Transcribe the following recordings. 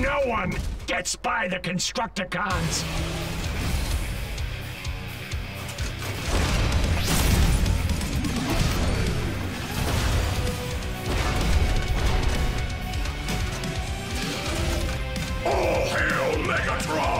No one gets by the Constructicons. All hail Megatron!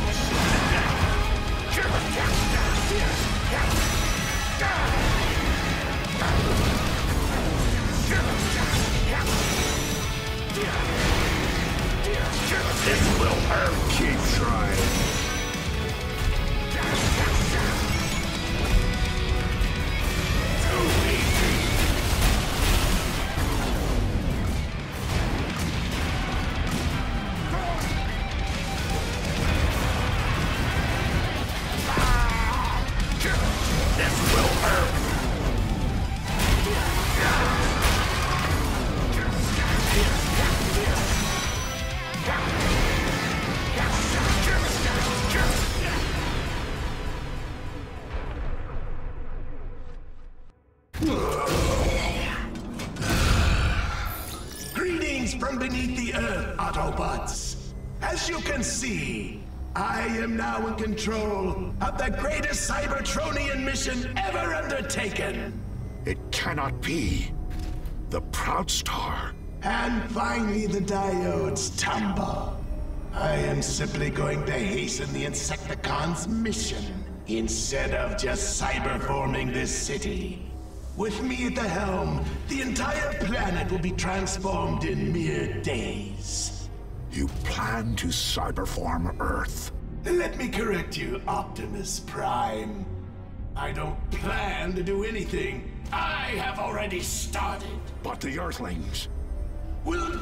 Yeah. Greetings from beneath the earth, Autobots. As you can see, I am now in control of the greatest Cybertronian mission ever undertaken. It cannot be. The Proud Star. And finally, the diodes tumble. I am simply going to hasten the Insecticons' mission instead of just cyberforming this city. With me at the helm, the entire planet will be transformed in mere days. You plan to cyberform Earth. Let me correct you, Optimus Prime. I don't plan to do anything. I have already started. But the Earthlings. Will.